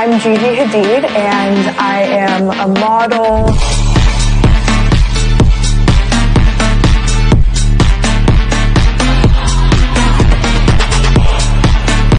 I'm Gigi Hadid, and I am a model,